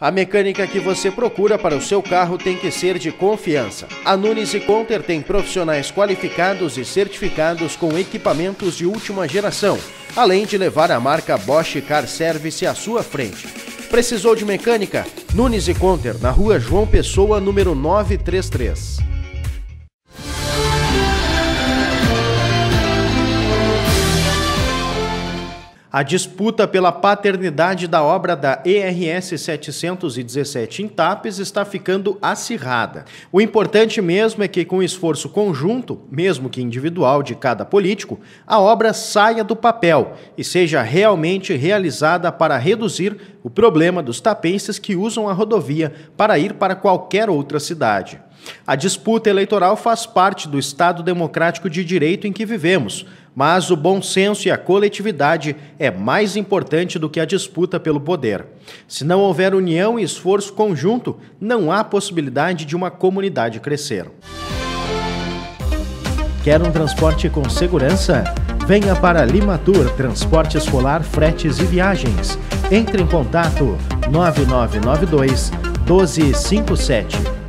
A mecânica que você procura para o seu carro tem que ser de confiança. A Nunes e Conter tem profissionais qualificados e certificados com equipamentos de última geração, além de levar a marca Bosch Car Service à sua frente. Precisou de mecânica? Nunes e Conter, na rua João Pessoa, número 933. A disputa pela paternidade da obra da ERS 717 em Tapes está ficando acirrada. O importante mesmo é que, com esforço conjunto, mesmo que individual, de cada político, a obra saia do papel e seja realmente realizada para reduzir o problema dos tapenses que usam a rodovia para ir para qualquer outra cidade. A disputa eleitoral faz parte do Estado democrático de direito em que vivemos mas o bom senso e a coletividade é mais importante do que a disputa pelo poder. Se não houver união e esforço conjunto, não há possibilidade de uma comunidade crescer. Quer um transporte com segurança? Venha para Limatur Transporte Escolar, Fretes e Viagens. Entre em contato 9992 1257